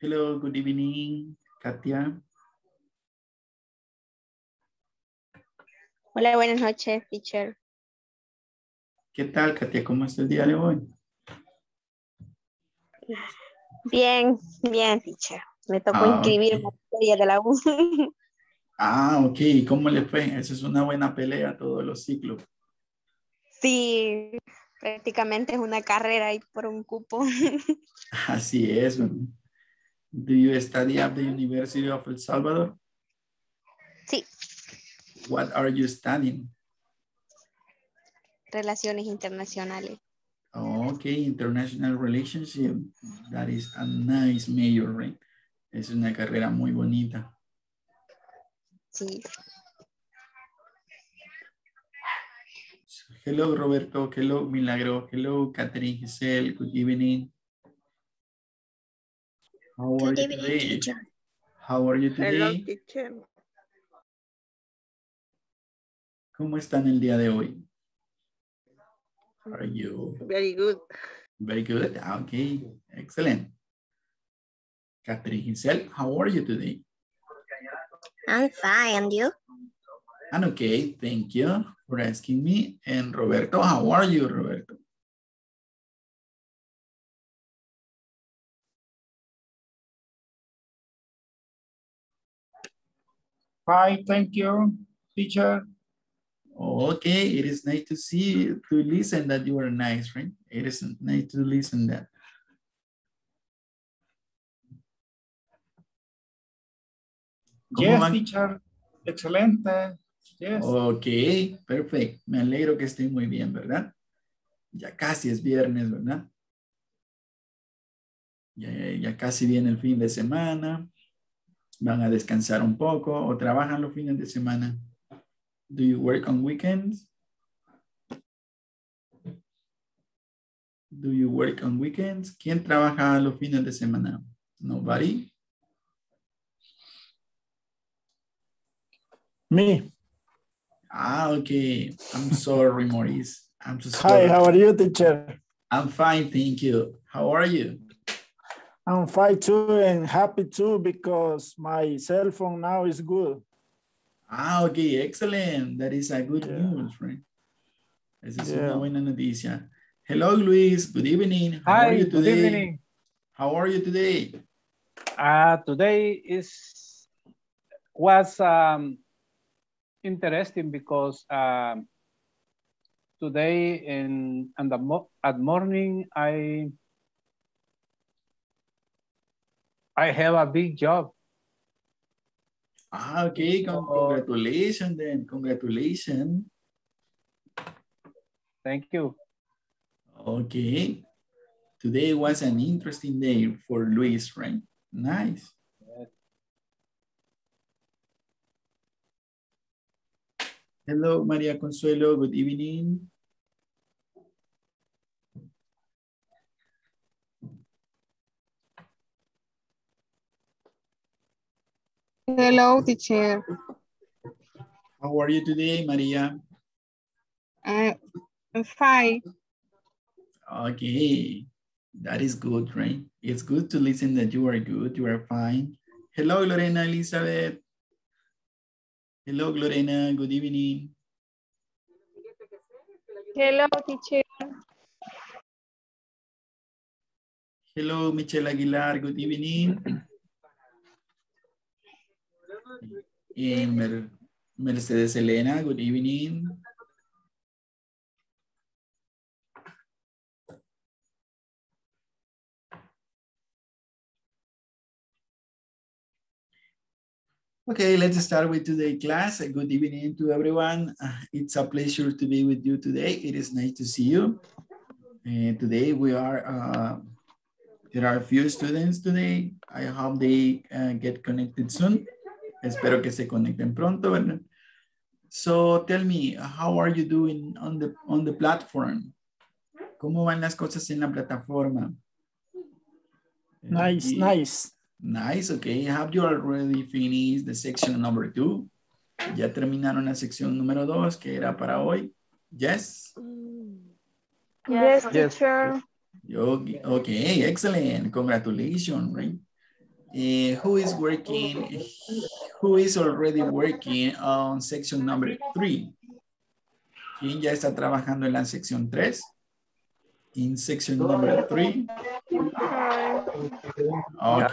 Hello, good evening, Katia. Hola, buenas noches, teacher. ¿Qué tal, Katia? ¿Cómo está el día de hoy? Bien, bien, teacher. Me tocó Ah, inscribir ok. materia de la U. Ah, ok. ¿Cómo le fue? Esa es una buena pelea todos los ciclos. sí, prácticamente es una carrera ahí por un cupo. Así es. Do you study at the University of El Salvador? Sí, What are you studying? relaciones internacionales. Okay, international relationship. That is a nice major, right? Es una carrera muy bonita. Sí. Hello, Roberto. Hello, Milagro. Hello, Catherine Giselle. Good evening. How are you today? How are you today? teacher. ¿Cómo están el día de hoy? How are you? Very good. Very good. Ah, Okay, excellent. Catherine Giselle, how are you today? I'm fine, and you? I'm okay, thank you for asking me. And Roberto, how are you, Roberto? Fine, thank you, teacher. Okay, it is nice to see, to listen that you are nice, right? It is nice to listen that. ¿Cómo Yes, van? teacher. Excelente. Yes. Ok, perfecto. Me alegro que estén muy bien, ¿verdad? Ya casi es viernes, ¿verdad? Ya, ya casi viene el fin de semana. Van a descansar un poco o trabajan los fines de semana. Do you work on weekends? Do you work on weekends? ¿Quién trabaja los fines de semana? Nobody? Me. Ah, okay. I'm sorry, Maurice. I'm so sorry. Hi, how are you, teacher? I'm fine, thank you. How are you? I'm fine too and happy too because my cell phone now is good. Ah, okay, excellent. That is a good Yeah. news, right? Esa es una Yeah. buena noticia. Hello, Luis. Good evening. How are Hi, you good today? evening. How are you today? Uh, today is was um, interesting because um, today in and the mo at morning I I have a big job. Ah, okay. Con-. Congratulations then. Congratulations. Thank you. Okay. Today was an interesting day for Luis, right? Nice. Hello, Maria Consuelo. Good evening. Hello, teacher. How are you today, Maria? Uh, I'm fine. Okay, that is good, right? It's good to listen that you are good, you are fine. Hello, Lorena Elizabeth. Hello, Lorena, good evening. Hello, teacher. Hello, Michelle Aguilar, good evening. And Mer- Mercedes Elena, good evening. Okay, let's start with today's class. Good evening to everyone. Uh, It's a pleasure to be with you today. It is nice to see you. And today we are, uh, there are a few students today. I hope they uh, get connected soon. Espero que se conecten pronto, ¿verdad? So tell me, how are you doing on the, on the platform? ¿Cómo van las cosas en la plataforma? Nice, nice. Nice, okay. Have you already finished the section number two? Ya terminaron la sección número dos, que era para hoy. Yes? Yes, Yes. teacher. Okay, okay, excellent. Congratulations, right? Eh, who is working, who is already working on section number three? ¿Quién ya está trabajando en la sección 3? In section number 3. Ok,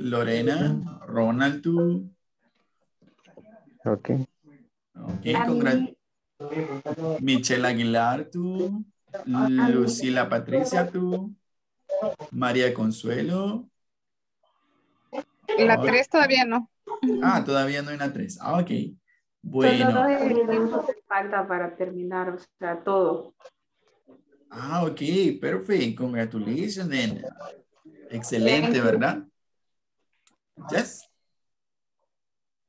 Lorena, Ronald, tú. Ok. Ok, congrat- Michelle Aguilar, tú. Lucila Patricia, tú. María Consuelo. La Ah. tres todavía no. Ah, todavía no hay una 3. Ah, ok. Bueno. dos ejercicios te falta para terminar, o sea, todo. Ah, ok, perfect. Congratulations then. Excelente. ¿verdad? Yes.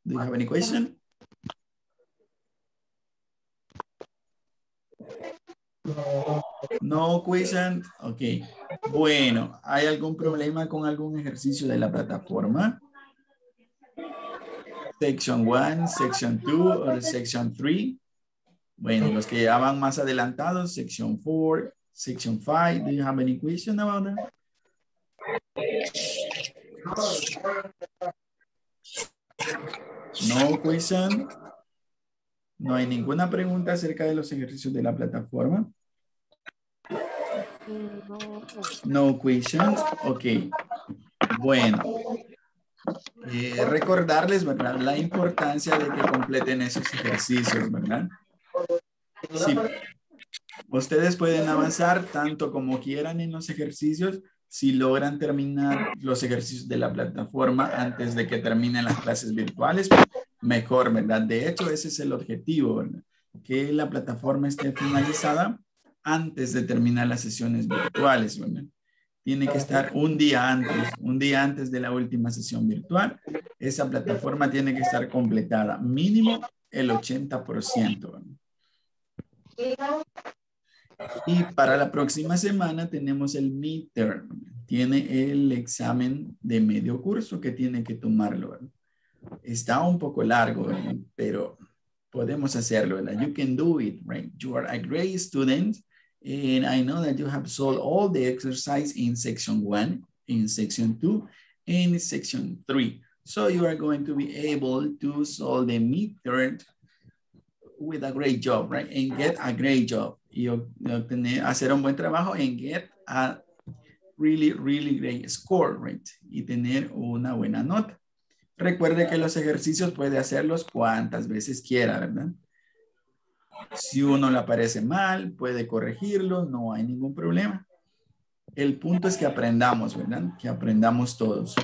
Do you have any question? No question. Ok. Bueno, ¿hay algún problema con algún ejercicio de la plataforma? Section 1, Section 2 o Section 3. Bueno, los que ya van más adelantados, Section 4, Section 5. Do you have any question about that? No question. No hay ninguna pregunta acerca de los ejercicios de la plataforma. No questions. Ok. Bueno. Eh, recordarles, ¿verdad? La importancia de que completen esos ejercicios, ¿verdad? Sí. Ustedes pueden avanzar tanto como quieran en los ejercicios si logran terminar los ejercicios de la plataforma antes de que terminen las clases virtuales, mejor, ¿verdad? De hecho, ese es el objetivo, ¿verdad? Que la plataforma esté finalizada antes de terminar las sesiones virtuales. Tiene que estar un día antes, un día antes de la última sesión virtual. Esa plataforma tiene que estar completada, mínimo el 80%. ¿verdad? Y para la próxima semana tenemos el midterm. Tiene el examen de medio curso que tiene que tomarlo. Está un poco largo, pero podemos hacerlo. You can do it, right? You are a great student. And I know that you have solved all the exercise in section one, in section two, and in section three. So you are going to be able to solve the midterm with a great job, right? And get a great job. Y obtener, hacer un buen trabajo and get a really, really great score, right? Y tener una buena nota. Recuerde que los ejercicios puede hacerlos cuantas veces quiera, ¿verdad? Si uno le aparece mal, puede corregirlo, no hay ningún problema. El punto es que aprendamos, ¿verdad? Que aprendamos todos.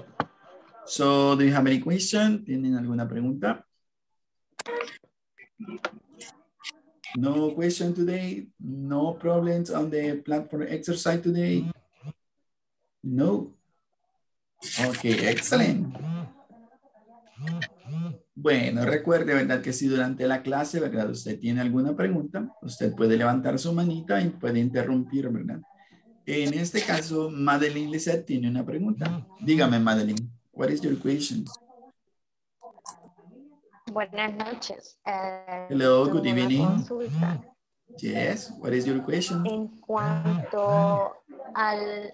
So, do you have any question? ¿Tienen alguna pregunta? No question today? No problems on the platform exercise today? No? Okay, excellent. Bueno, recuerde, ¿verdad? Que si durante la clase, ¿verdad? Usted tiene alguna pregunta, usted puede levantar su manita y puede interrumpir, ¿verdad? En este caso, Madeline Lisset tiene una pregunta. Dígame, Madeline, what is your question? Buenas noches. Eh, Hello, good evening. consulta. Yes, what is your question? En cuanto al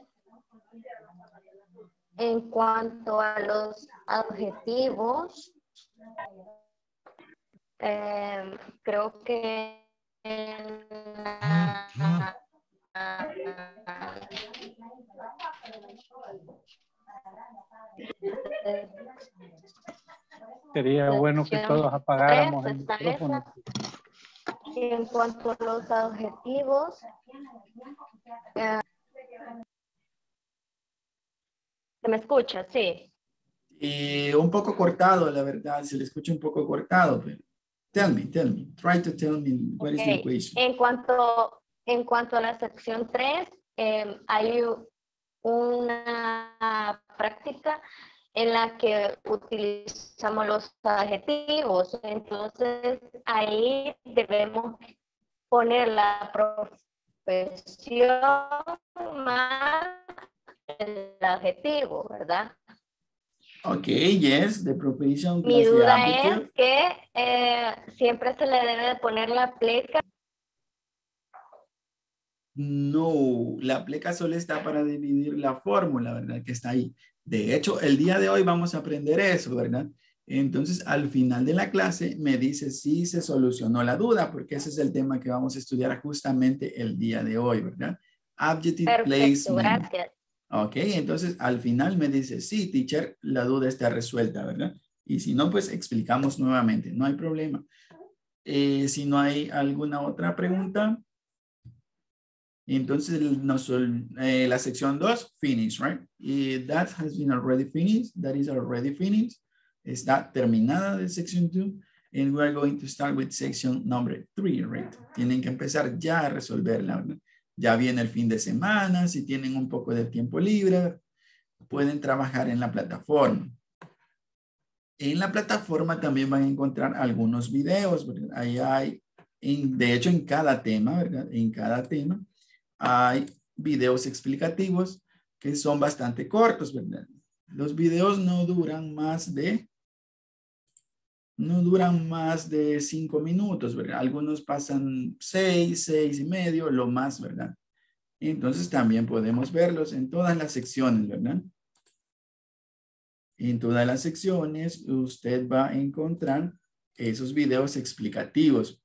en cuanto a los adjetivos, eh, creo que la- Sería bueno que todos apagáramos el micrófono. En cuanto a los adjetivos, eh, ¿se me escucha? Sí. Y un poco cortado, la verdad, se le escucha un poco cortado, pero tell me, tell me, try to tell me what is your Ok. question. En cuanto, en cuanto a la sección 3, hay u- una práctica en la que utilizamos los adjetivos. Entonces, ahí debemos poner la profesión más el adjetivo, ¿verdad? Ok, yes, the profession Mi duda es que eh, siempre se le debe de poner la pleca No, la pleca solo está para dividir la fórmula, ¿verdad? Que está ahí. De hecho, el día de hoy vamos a aprender eso, ¿verdad? Entonces, al final de la clase me dice si se solucionó la duda, porque ese es el tema que vamos a estudiar justamente el día de hoy, ¿verdad? Adjective Perfecto, placement. gracias. Ok, entonces al final me dice, sí, teacher, la duda está resuelta, ¿verdad? Y si no, pues explicamos nuevamente, no hay problema. Eh, si no hay alguna otra pregunta, entonces eh, la sección 2, finish, right? That has been already finished, that is already finished. Está terminada de sección 2. And we are going to start with section number 3, right? Tienen que empezar ya a resolverla, ¿verdad? Ya viene el fin de semana, si tienen un poco de tiempo libre, pueden trabajar en la plataforma. En la plataforma también van a encontrar algunos videos. Ahí hay, en, de hecho, en cada tema. En cada tema hay videos explicativos que son bastante cortos. Los videos no duran más de no duran más de cinco minutos, ¿verdad? Algunos pasan seis, seis y medio, lo más, ¿verdad? Entonces también podemos verlos en todas las secciones, ¿verdad? En todas las secciones usted va a encontrar esos videos explicativos.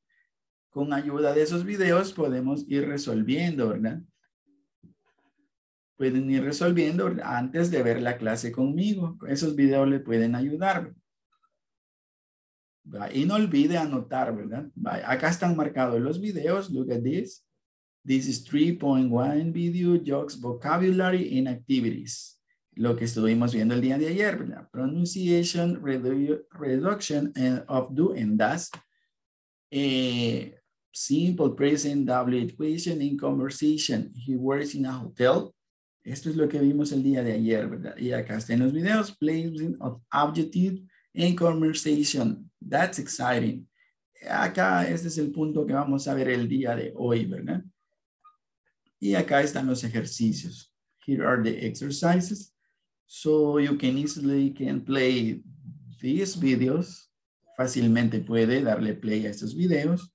Con ayuda de esos videos podemos ir resolviendo, ¿verdad? Pueden ir resolviendo antes de ver la clase conmigo. Esos videos le pueden ayudar. Y no olvide anotar, ¿verdad? Acá están marcados los videos. Look at this. This is 3.1 video jokes, vocabulary and activities. Lo que estuvimos viendo el día de ayer, ¿verdad? Pronunciation, redu reduction and of do and does. Eh, simple present double equation in conversation. He works in a hotel. Esto es lo que vimos el día de ayer, ¿verdad? Y acá están los videos. Placement of adjective in conversation. That's exciting. Acá este es el punto que vamos a ver el día de hoy, ¿verdad? Y acá están los ejercicios. Here are the exercises. So you can easily can play these videos. Fácilmente puede darle play a estos videos.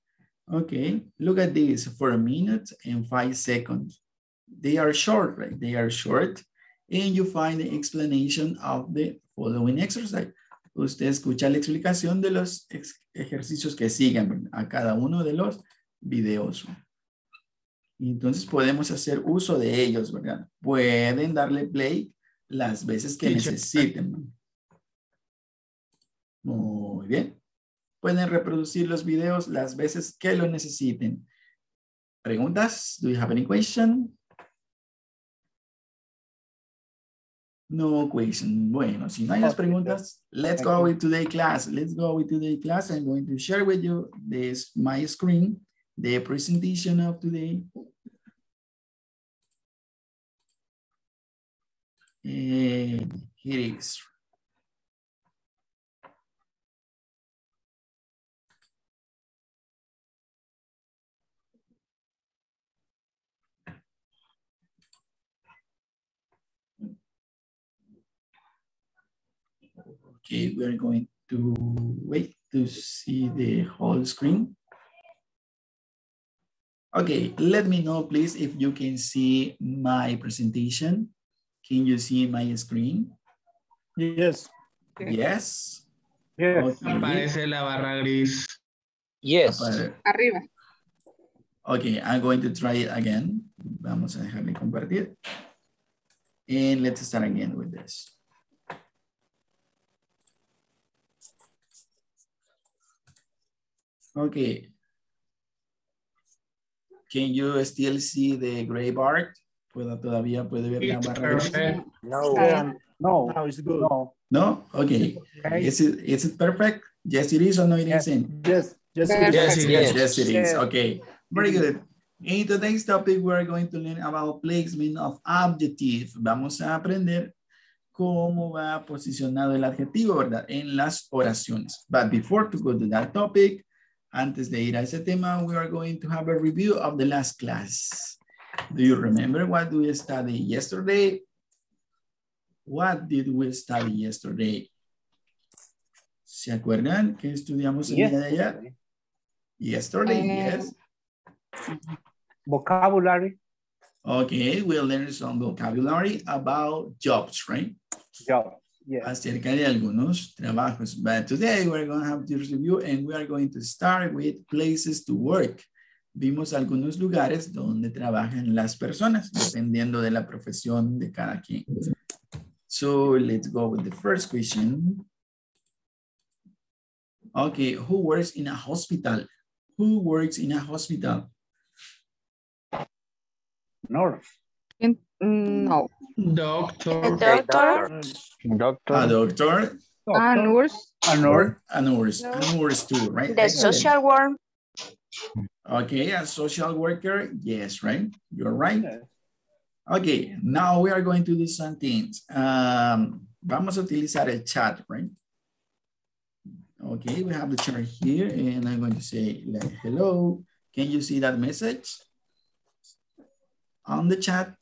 Okay, look at this, for a minute and five seconds. They are short, right? They are short. And you find the explanation of the following exercise. Usted escucha la explicación de los ejercicios que siguen a cada uno de los videos. Entonces podemos hacer uso de ellos, ¿verdad? Pueden darle play las veces que necesiten. Muy bien. Pueden reproducir los videos las veces que lo necesiten. ¿Preguntas? Do you have any question? No question. Bueno, si no hay las preguntas, let's go with today class. Let's go with today class. I'm going to share with you this my screen, the presentation of today. And here it is. Okay, we're going to wait to see the whole screen. Okay, let me know please if you can see my presentation. Can you see my screen? Yes. Yes. Yes. Okay. Aparece la barra gris. Yes. Apare- Arriba. Okay, I'm going to try it again. Vamos a dejarle compartir. And let's start again with this. Okay. Can you still see the gray bar? ¿Puedo, todavía puede ver la barra perfect. No. No, Now it's good. no. No? Okay. Okay. Is it, is it perfect? Yes, it is or no, it Yes. isn't? Yes. Yes. Yes. Yes, it Yes. is. Yes, it is. Yes. Okay, very good. In today's topic, we're going to learn about placement of adjective. Vamos a aprender cómo va posicionado el adjetivo, ¿verdad? En las oraciones. But before to go to that topic, antes de ir a ese tema, we are going to have a review of the last class. Do you remember what we studied yesterday? What did we study yesterday? ¿Se acuerdan que estudiamos el día de ayer? Yesterday, Eh, yes. Vocabulary. Okay, we'll learn some vocabulary about jobs, right? Job. Yes. acerca de algunos trabajos. But today we're going to have this review and we are going to start with places to work. Vimos algunos lugares donde trabajan las personas, dependiendo de la profesión de cada quien. So let's go with the first question. Okay, who works in a hospital? Who works in a hospital? Nurse. Mm, No. Doctor. Doctor. Doctor. A doctor Ah, nurse. A nurse. or a nurse, a nurse too, right? The social work. Okay, a social worker, yes, right? You're right. Okay, now we are going to do some things. Um, vamos a utilizar el chat, right? Okay, we have the chat here and I'm going to say like, hello. Can you see that message? On the chat.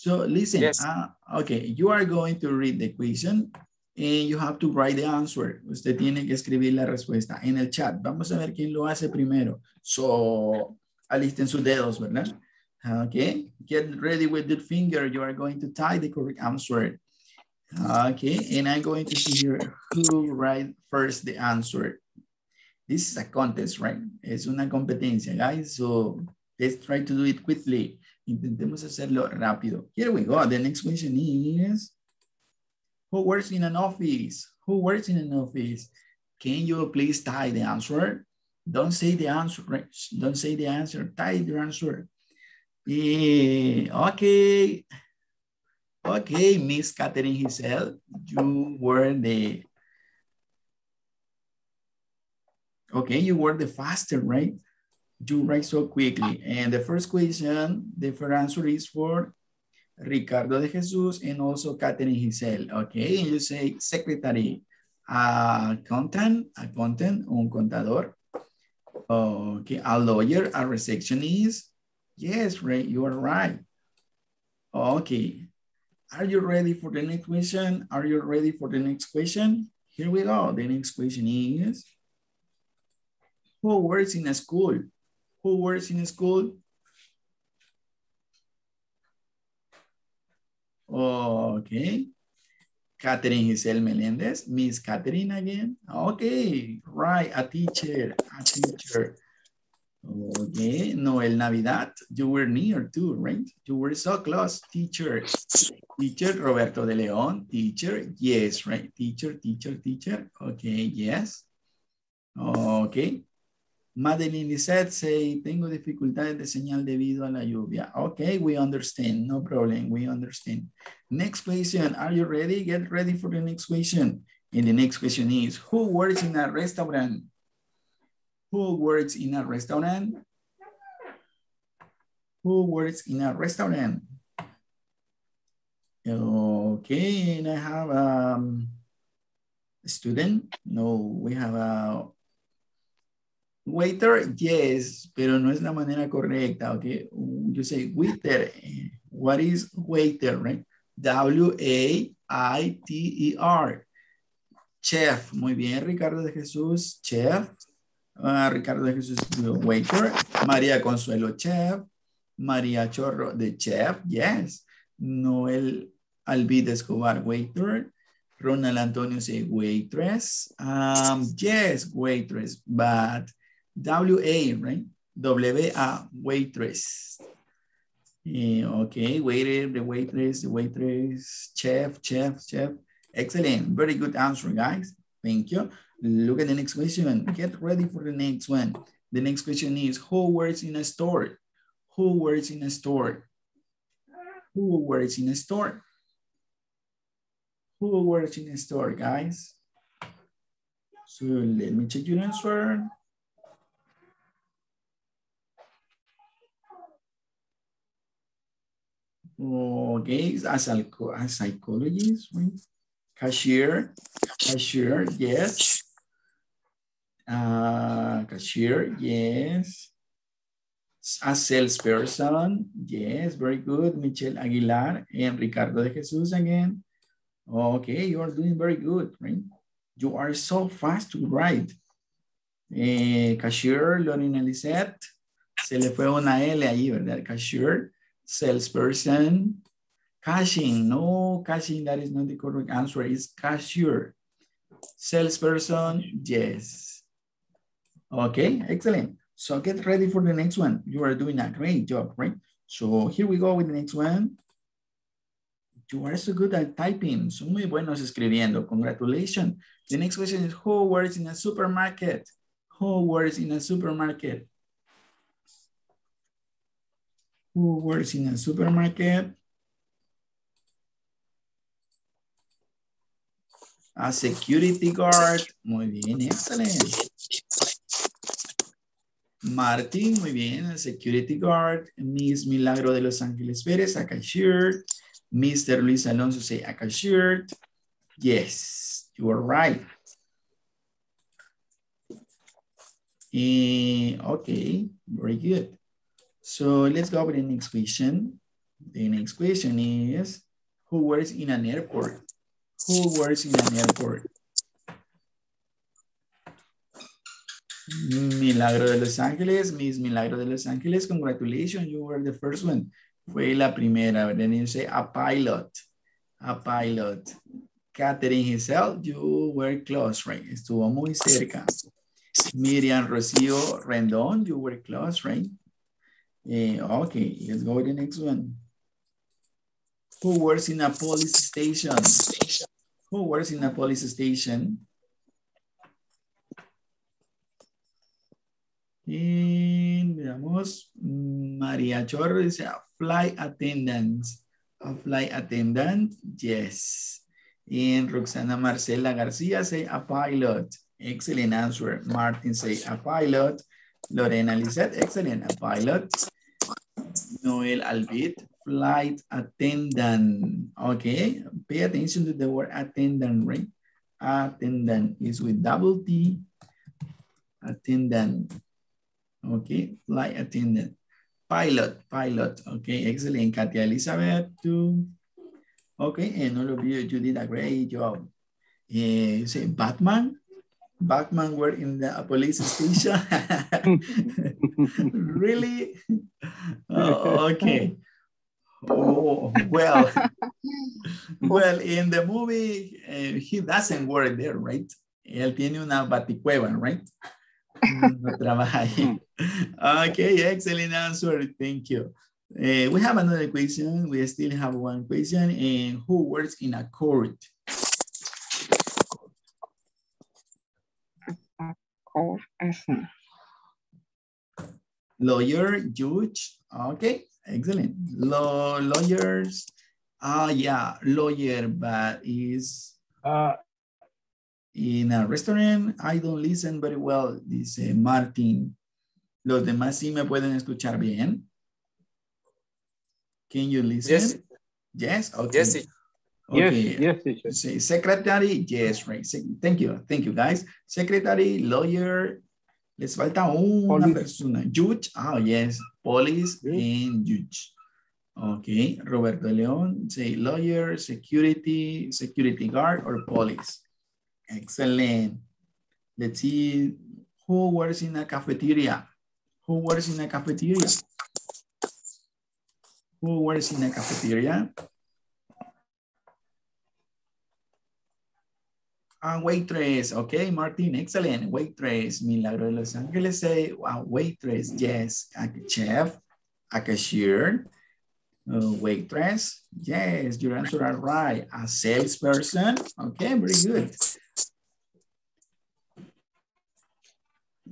So listen, Yes. uh, okay, you are going to read the question and you have to write the answer. Usted tiene que escribir la respuesta en el chat. Vamos a ver quién lo hace primero. So, alisten sus dedos, ¿verdad? Okay, get ready with the finger. You are going to type the correct answer. Okay, and I'm going to see here who write first the answer. This is a contest, right? Es una competencia, guys. So let's try to do it quickly. Intentemos hacerlo rápido. Here we go. The next question is, who works in an office? Who works in an office? Can you please type the answer? Don't say the answer. Don't say the answer, type the answer. Yeah, okay. Okay, Miss Catherine Giselle, you were the, okay, you were the faster, right? You write so quickly. And the first question, the first answer is for Ricardo de Jesus and also Catherine Giselle, okay? And you say secretary, a content, un contador. Okay, a lawyer, a receptionist. Yes, right, you are right. Okay, are you ready for the next question? Are you ready for the next question? Here we go. The next question is, who works in a school? Who works in school? Okay. Catherine Giselle Melendez, Miss Catherine again. Okay, right, a teacher, a teacher. Okay, Noel Navidad, you were near too, right? You were so close, teacher. Teacher Roberto de Leon, teacher, yes, right? Teacher, teacher, teacher, okay, yes. Okay. Madeline Lisette say, tengo dificultades de señal debido a la lluvia. Okay, we understand, no problem, we understand. Next question, are you ready? Get ready for the next question. And the next question is, who works in a restaurant? Who works in a restaurant? Who works in a restaurant? Okay, and I have um, a student. No, we have a waiter. Yes, pero no es la manera correcta. Okay, you say waiter. What is waiter, right? W-A-I-T-E-R. Chef. Muy bien, Ricardo de Jesús. Chef. Uh, Ricardo de Jesús, waiter. María Consuelo, chef. María Chorro, the chef, yes. Noel Alvide Escobar, waiter. Ronald Antonio say waitress. Um, yes, waitress, but W-A, right? W-A, waitress. Eh, okay, waiter, the waitress, the waitress, chef, chef, chef. Excellent, very good answer, guys. Thank you. Look at the next question. Get ready for the next one. The next question is, who works in a store? Who works in a store? Who works in a store? Who works in a store, guys? So let me check your answer. Okay, as a, psychologist, right? Cashier, cashier, yes. Uh, cashier, yes. A salesperson, yes, very good. Michelle Aguilar and Ricardo de Jesus again. Okay, you are doing very good, right? You are so fast to write. Eh, cashier, Lorena Lisette. Se le fue una L ahí, ¿verdad? Cashier, salesperson. Cashing, no cashing, that is not the correct answer, it's cashier. Salesperson, yes. Okay, excellent. So get ready for the next one. You are doing a great job, right? So here we go with the next one. You are so good at typing. Son muy buenos escribiendo. Congratulations. The next question is who works in a supermarket? Who works in a supermarket? Who works in a supermarket? A security guard. Muy bien, excelente. Martín, muy bien, a security guard. Miss Milagro de Los Ángeles Pérez, a cashier. Mr. Luis Alonso say a cashier. Yes, you are right. Eh, okay, very good. So let's go with the next question. The next question is, who works in an airport? Who works in an airport? Milagro de Los Ángeles, Miss Milagro de Los Ángeles, congratulations, you were the first one. Fue la primera, then you say a pilot, a pilot. Catherine Giselle, you were close, right? Estuvo muy cerca. Miriam Rocío Rendón, you were close, right? Uh, okay, let's go with the next one. Who works in a police station? Who works in a police station? Y veamos, María Chorro dice, a flight attendant. A flight attendant, yes. And Roxana Marcela García say a pilot. Excellent answer. Martin say a pilot. Lorena Lisette, excellent, a pilot. Noel Albit, flight attendant. Okay, pay attention to the word attendant, right? Attendant is with double T. Attendant. Okay, flight attendant. Pilot, pilot. Okay, excellent. Katia Elizabeth, too. Okay, and all of you, you did a great job. Uh, say Batman, Batman were in the police station. really? Oh, okay. Oh, well, well, in the movie, uh, he doesn't work there, right? Él tiene una baticueva, right? No trabaja ahí. Okay, excellent answer. Thank you. Uh, we have another question. We still have one question. And who works in a court? Lawyer, judge. Okay, excellent. Law, lawyers. Ah, yeah, lawyer, but is Uh, in a restaurant. I don't listen very well, dice Martin. Los demás sí me pueden escuchar bien. Can you listen? Yes. Yes, okay. Yes, Yes, Okay. yes, teacher. Say secretary, yes, right. Thank you, thank you, guys. Secretary, lawyer, les falta una Police. persona. Judge, ah, yes, police and judge. Okay, Roberto León, say lawyer, security, security guard, or police. Excellent. Let's see, who works in a cafeteria? Who works in a cafeteria? Who works in a cafeteria? Ah, waitress. Okay, Martin, excellent. Waitress. Milagro de Los Ángeles say, wow, waitress. Yes. A chef, a cashier, uh, waitress. Yes, your answer are right. A salesperson. Okay, very good.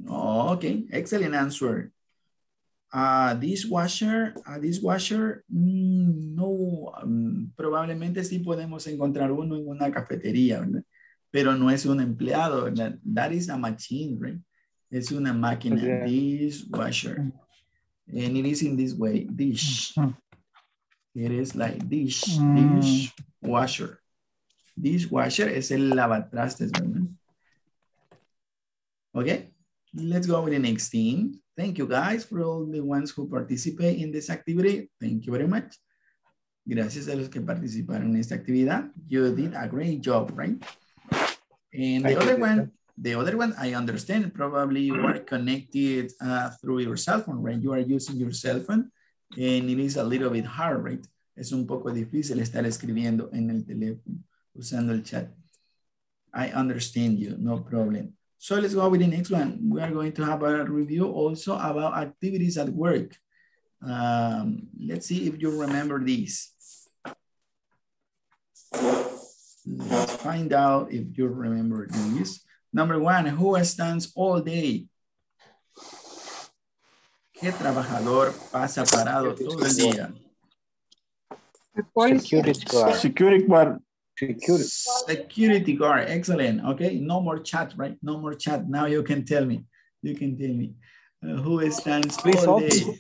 Okay, excellent answer. Uh, dishwasher, a dishwasher, mm, no, mm, probablemente sí podemos encontrar uno en una cafetería, ¿verdad? Pero no es un empleado. That is a machine, right? Es una máquina, Yeah. dishwasher. And it is in this way, dish. It is like dish, Mm. dishwasher. Dishwasher es el lavatrastes, ¿verdad? Okay, let's go with the next thing. Thank you guys for all the ones who participate in this activity. Thank you very much. Gracias a los que participaron en esta actividad. You did a great job, right? And the other one, the other one, I understand, probably you are connected uh, through your cell phone, right? You are using your cell phone and it is a little bit hard, right? es un poco difícil estar escribiendo en el teléfono, usando el chat. I understand you, no problem. So let's go with the next one. We are going to have a review also about activities at work. Um, let's see if you remember these. Let's find out if you remember these. Number one, who stands all day? ¿Qué trabajador pasa parado todo el día? Security guard. Security guard. Security. Security guard, excellent. Okay, no more chat, right? No more chat. Now you can tell me. You can tell me. Uh, who stands Police all day? officer.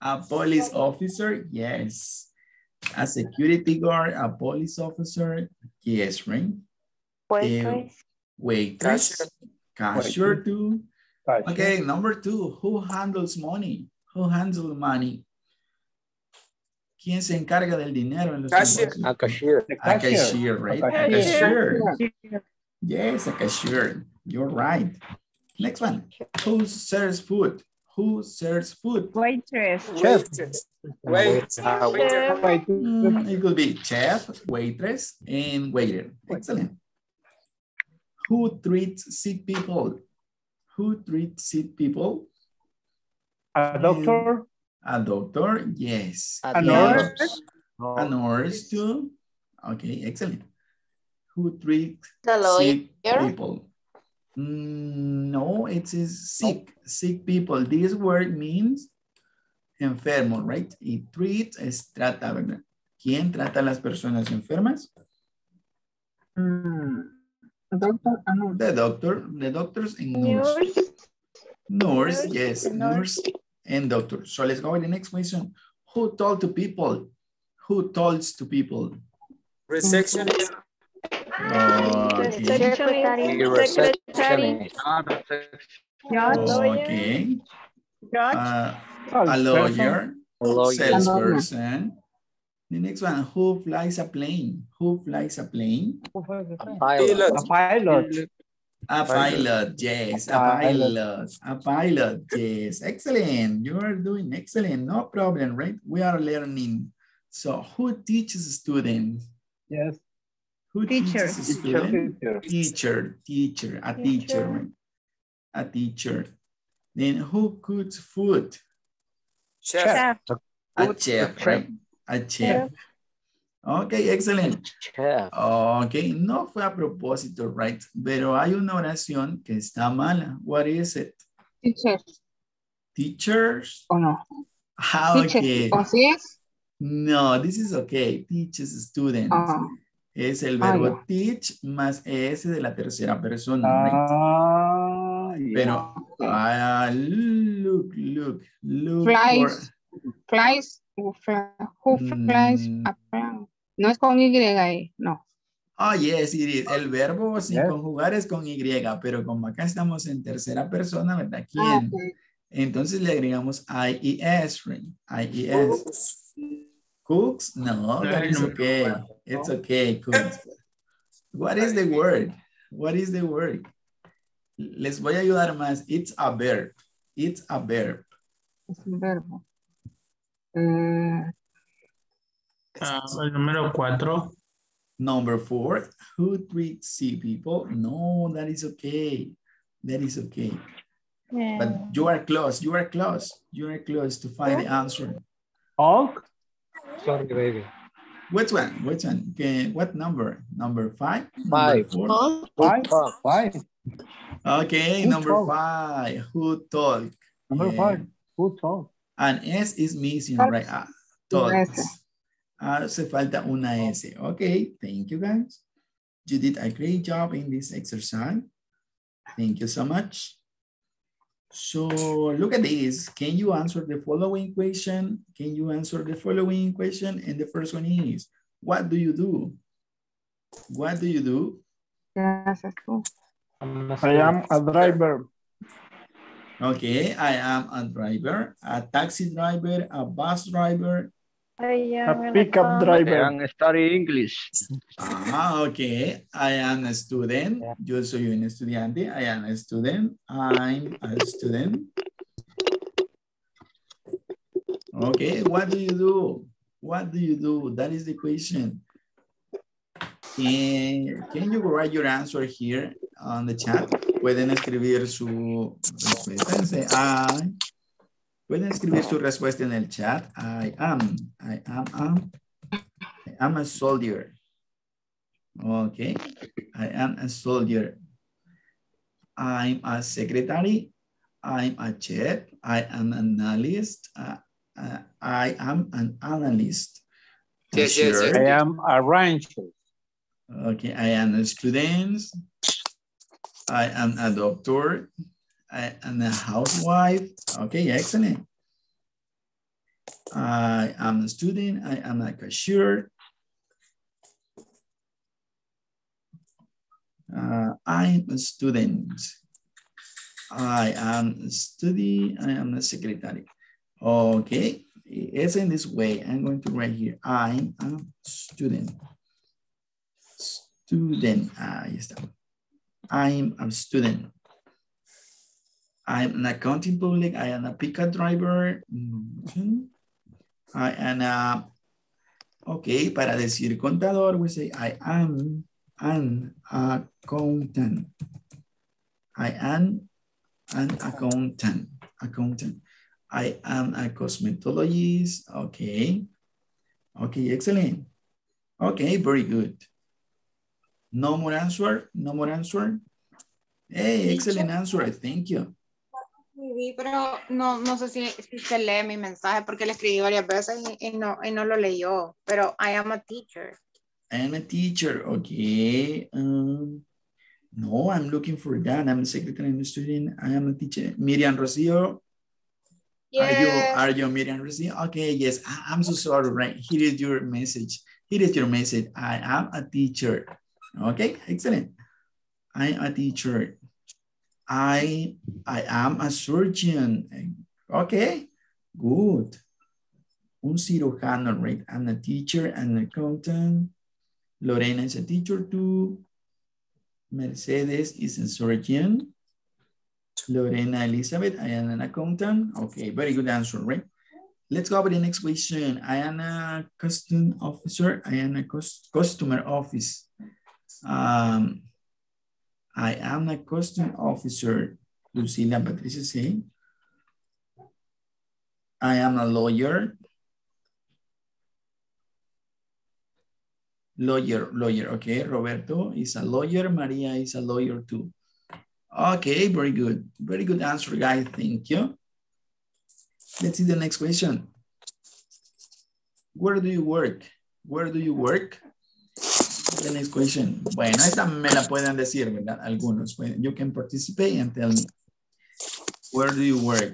A police officer? Yes. A security guard, a police officer? Yes, right? Waitress. Eh, Waitress, cashier too. Cashier. Okay, number two, who handles money? Who handles money? ¿Quién se encarga del dinero en los Cashier. A cashier. A cashier, right? A A cashier. cashier. Yes, a cashier. You're right. Next one. Who serves food? Who serves food? Waitress. Chef. Wait. Ah, Wait. Wait. Mm, it could be chef, waitress, and waiter. Excellent. Who treats sick people? Who treats sick people? A doctor, A doctor, yes. A nurse. A nurse too. Okay, excellent. Who treats The sick people? Mm, no, it is sick, sick people. This word means enfermo, right? Y treat es trata, ¿verdad? ¿Quién trata a las personas enfermas? Mm, Doctor, ah, no. The doctor, the doctors and nurse. Nurse. Nurse, Nurse, yes, nurse. nurse and doctor. So let's go with the next question. Who told to people? Who talks to people? Receptionist. Okay, Secretary. The receptionist. okay. Uh, Oh, a lawyer, A lawyer. salesperson. The next one, who flies a plane? Who flies a plane? A Pilot. pilot. a pilot. A Pilot. pilot, yes, a Pilot. pilot, a pilot, yes, excellent. You are doing excellent, no problem, right? We are learning. So who teaches students? Yes. Who Teacher. teaches? Teacher. Teacher, teacher, a teacher, Teacher. A teacher. Then who cooks food? Chef. Chef. A chef, chef. right? A chef. Okay, excellent. Chef. Ok, no fue a propósito, right? Pero hay una oración que está mala. What is it? Teacher. Teachers? ¿O no? Ah, Teacher. okay. ¿O sí es? No, this is okay. Teaches students. Ah, Es el Ah, verbo teach más S de la tercera persona, right? Ah. Pero, ah, look, look, look. Flies. flies. Who flies Mm. a? No es con Y, eh, no. Ah, yes, it is. El verbo sin Yes. conjugar es con Y, pero como acá estamos en tercera persona, ¿verdad? ¿Quién? Entonces le agregamos IES, right? IES. Cooks? No, that is okay. It's okay, cooks. What is the word? What is the word? Les voy a ayudar más. It's a verb. It's a verb. Es un verbo. Eh, Ah, el número cuatro. Number four, who treats sick people? No, that is okay. That is okay. But you are close. You are close. You are close to find the answer. Hulk. Sorry, baby. Which one? Which one? Okay, what number? Number five? Five. Number four? Five. Five. Okay, Who number talk? five. Who talk? Number Yeah. five. Who talk? And S is missing, Talks. right? Ah, Una talks. S. Hace falta una S. Okay, thank you guys. You did a great job in this exercise. Thank you so much. So look at this. Can you answer the following question? Can you answer the following question? And the first one is, what do you do? What do you do? ¿Qué haces tú? I am a driver. Okay, I am a driver, a taxi driver, a bus driver. I am A in pickup car. driver. And study English. Ah, okay. I am a student. Yo soy un estudiante. I am a student. I'm a student. Okay, what do you do? What do you do? That is the question. And can you write your answer here on the chat? Pueden escribir su respuesta. Dice, I. Pueden escribir su respuesta en el chat. I am. I am. am I am a soldier. Okay. I am a soldier. I'm a secretary. I'm a chef. I am an analyst. Uh, uh, I am an analyst. Yes, yes, yes. I am a rancher. Okay, I am a student. I am a doctor. I am a housewife. Okay, excellent. I am a student. I am a cashier. Uh, I'm a student. I am a study. I am a secretary. Okay, it's in this way. I'm going to write here. I'm a student. Student. Ah, está. I'm a student. I'm an accounting public. I am a pickup driver. Mhm. I am a, okay, para decir contador, we say I am an accountant. I am an accountant. Accountant. I am a cosmetologist. Okay. Okay, excellent. Okay, very good. No more answer? No more answer? Hey, excellent answer. Thank you. Sí, pero no, no sé si, si se lee mi mensaje porque le escribí varias veces y, y no, y no lo leyó. Pero I am a teacher. I'm a teacher. Okay. Um, no, I'm looking for that. I'm a secretary and a student. I am a teacher. Miriam Rocio. Are you Yes. are you Miriam Rocio? Okay, yes. I, am so sorry, right? Here is your message. Here is your message. I am a teacher. Okay, excellent. I'm a teacher. I I am a surgeon. Okay, good. Un cirujano, right? I'm a teacher and an accountant. Lorena is a teacher too. Mercedes is a surgeon. Lorena Elizabeth, I am an accountant. Okay, very good answer, right? Let's go over the next question. I am a custom officer. I am a cus- customer office. Um, I am a custom officer. Lucila Patricia say. I am a lawyer. Lawyer, lawyer, okay. Roberto is a lawyer. Maria is a lawyer too. Okay, very good. Very good answer, guys. Thank you. Let's see the next question. Where do you work? Where do you work? The next question. Bueno, esta me la pueden decir, ¿verdad? Algunos. You can participate and tell me. Where do you work?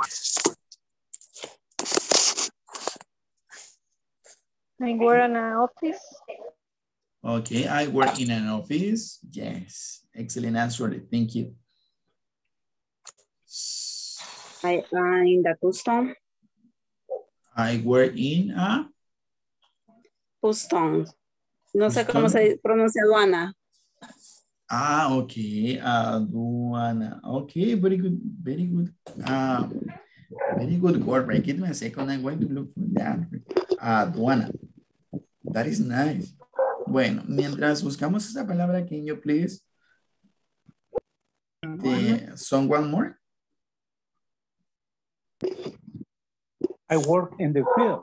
I work in an office. Okay, I work in an office. Yes, excellent answer. Thank you. I am in the custom, I work in a, custom. No sé cómo se pronuncia aduana. ah, okay, aduana. Okay, very good, very good. Uh, very good word, right? Give me a second, I'm going to look for that. Aduana. That is nice. Bueno, mientras buscamos esa palabra, can you please? The, someone more? I work in the field.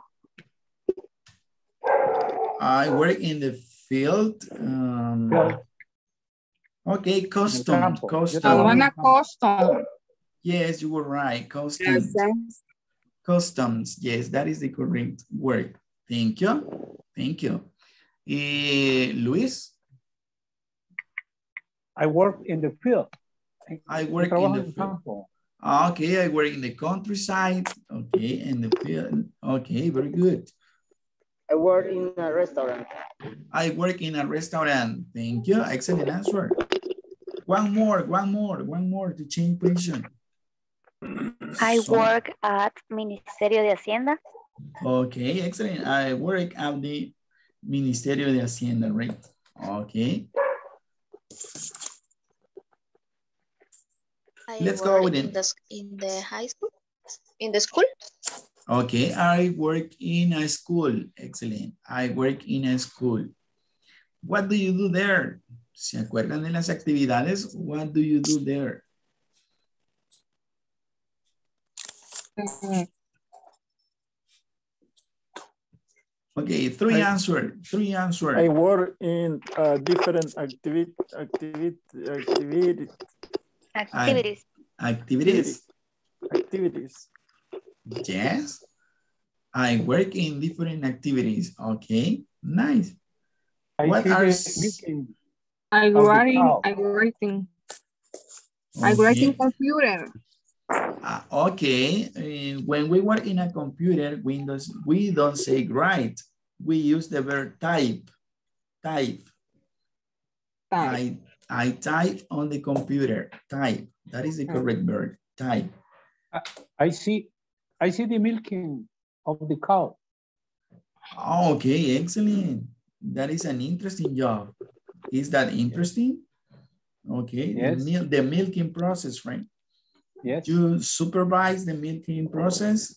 I work in the field. Um, Field. okay, custom, campo. custom. Aduana custom. Yes, you were right. Customs. Gracias. Customs. Yes, that is the correct word. Thank you. Thank you. Eh, Luis, I work in the field. I work in the field. Ah, Okay, I work in the countryside. Okay, in the field. Okay, very good. I work in a restaurant. I work in a restaurant. Thank you. Excellent answer. One more, one more, one more to change position. I So- work at Ministerio de Hacienda. Okay, excellent. I work at the Ministerio de Hacienda, right? Okay. I Let's go work with in it. the, in the high school, in the school. Okay, I work in a school. Excellent. I work in a school. What do you do there? ¿Se acuerdan de las actividades? What do you do there? Okay, three answer, three answer. I work in uh, different activity, activity, activity, Activities. Activities. activities. Yes. I work in different activities. Okay, nice. I What are the s- I of writing. I writing, I writing computer. Ah, okay, eh, when we work in a computer, Windows, we don't say write. We use the verb type, type. I, I type on the computer, type. That is the correct verb, type. I see, I see the milking of the cow. Oh, Okay, excellent. That is an interesting job. Is that interesting? Okay, the, mil- the milking process, right? Yes. You supervise the milking process?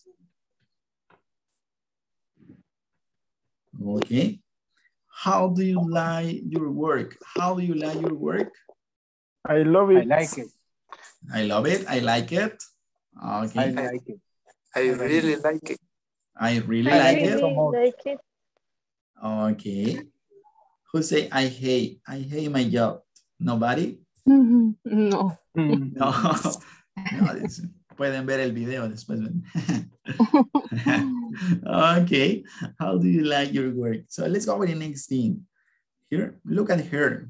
Okay. How do you like your work? How do you like your work? I love it. I like it. I love it. I like it. Okay. I like it. I really like it. I really I like like it it. so much. like it. Okay. Who say I hate? I hate my job. Nobody? Mhm. No. Mm. No. No, this- pueden ver el video después. okay. How do you like your work? So let's go with the next thing. Here, look at her.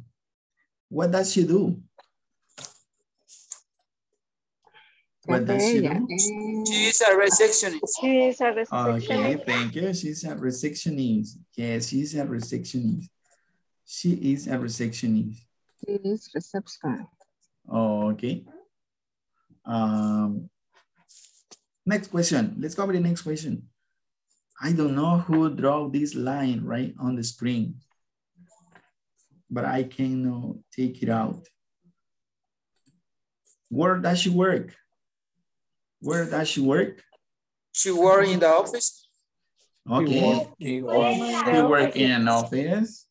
What does she do? What does she do? She is a receptionist. She is a Okay, thank you. She's a receptionist. Yes, she's a receptionist. She is a receptionist. she is reception. Okay. Um, next question. Let's go with the next question. I don't know who draw this line right on the screen, but I can uh, take it out. Where does she work? Where does she work? She work in the office. Okay. Work- She work in an office.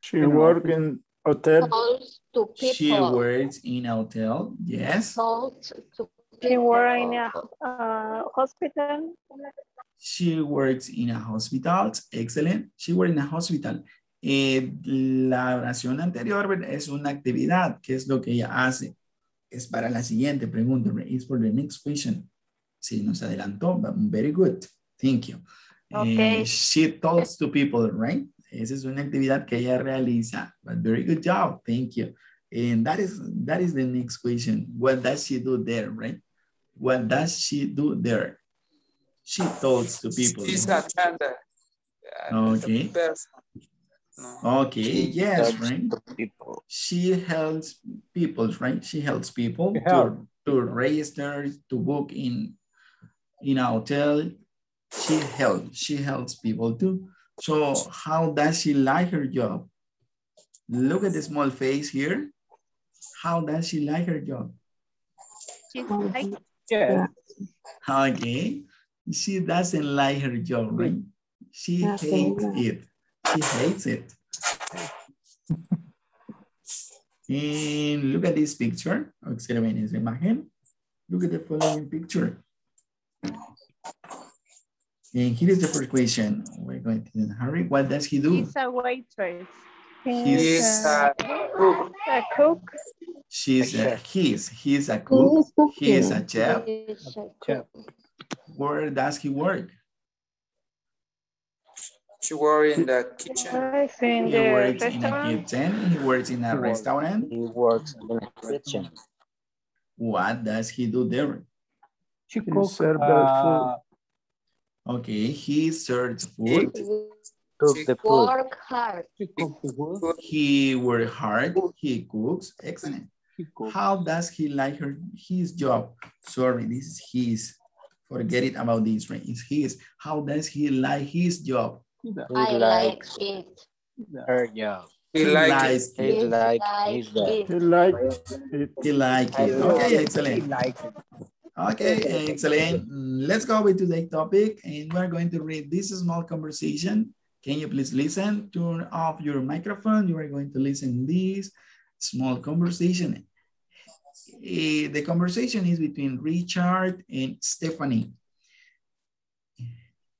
She work in hotel. She works in a hotel. Yes. She work in a uh, hospital. She works in a hospital. Excellent. She works in a hospital. Eh, la oración anterior es una actividad. ¿Qué es lo que ella hace? Es para la siguiente pregunta. It's for the next question. Sí, nos adelantó. but Very good. Thank you. Eh, Okay. she talks to people, right? Esa es una actividad que ella realiza. But very good job. Thank you. And that is, that is the next question. What does she do there, right? What does she do there? She talks to people. She's a tender. Okay. Person. No. Okay, yes, right? She helps people, right? She helps people She to, help. to register, to book in, in a hotel. She helps, she helps people too. So how does she like her job? Look at the small face here. How does she like her job? She like Yeah. Okay. She doesn't like her job, right? She Doesn't hates it. She hates it. And look at this picture. Observen esa imagen. Look at the following picture. And here is the first question. We're going to hurry. What does he do? She's a waitress. He's a cook. a cook. She's a, he's, he's a cook. He is a chef. Is a Chef. Where does he work? She work in the kitchen. Works in He the works in a restaurant. kitchen. He works in a He restaurant. He works in the kitchen. What does he do there? She He cook, serve the uh, Okay, he serves food. Cook She the food. Work hard. she food. He works hard. He cooks. Excellent. She cook. How does he like her his job? Sorry, this is his. Forget it about this, right? It's his. How does he like his job? He I like likes it. her job. He like it. likes He He like like his job. it. He likes it. He likes it. Okay, She excellent. like it. Okay, excellent. Mm, Let's go with today's topic and we're going to read this small conversation. Can you please listen? Turn off your microphone. You are going to listen this small conversation. Eh, the conversation is between Richard and Stephanie.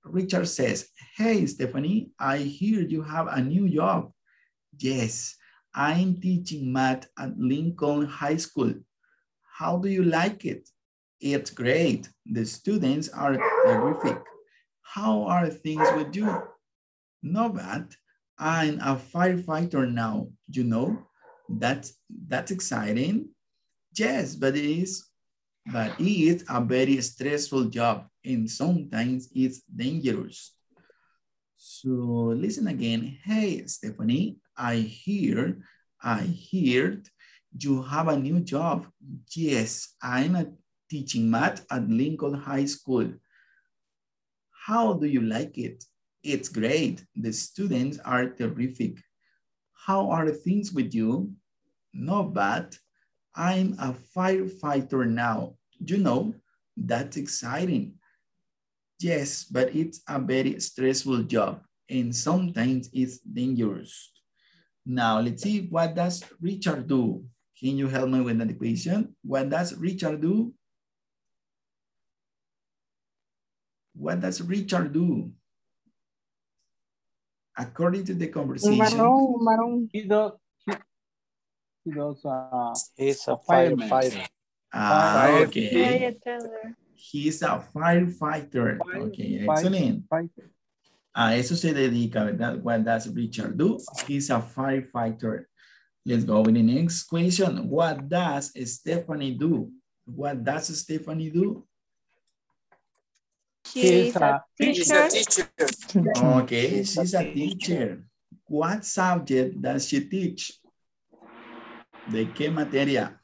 Richard says, hey, Stephanie, I hear you have a new job. Yes, I'm teaching math at Lincoln High School. How do you like it? It's great. The students are terrific. How are things with you? Not bad. I'm a firefighter now, you know. That's, that's exciting. Yes, but it is, but it's a very stressful job and sometimes it's dangerous. So listen again. Hey, Stephanie, I hear, I heard you have a new job. Yes, I'm a teaching math at Lincoln High School. How do you like it? It's great. The students are terrific. How are things with you? Not bad. I'm a firefighter now. You know, that's exciting. Yes, but it's a very stressful job and sometimes it's dangerous. Now let's see, what does Richard do? Can you help me with that equation? What does Richard do? What does Richard do? According to the conversation. Marrón, marrón. He does, he, he does, uh, He's a fireman. firefighter. Ah, Fire- okay. He's a firefighter. Okay, excellent. A eso se dedica, ¿verdad? What does Richard do? He's a firefighter. Let's go with the next question. What does Stephanie do? What does Stephanie do? She is a a teacher. teacher. Okay, she's a teacher. What subject does she teach? ¿De qué materia?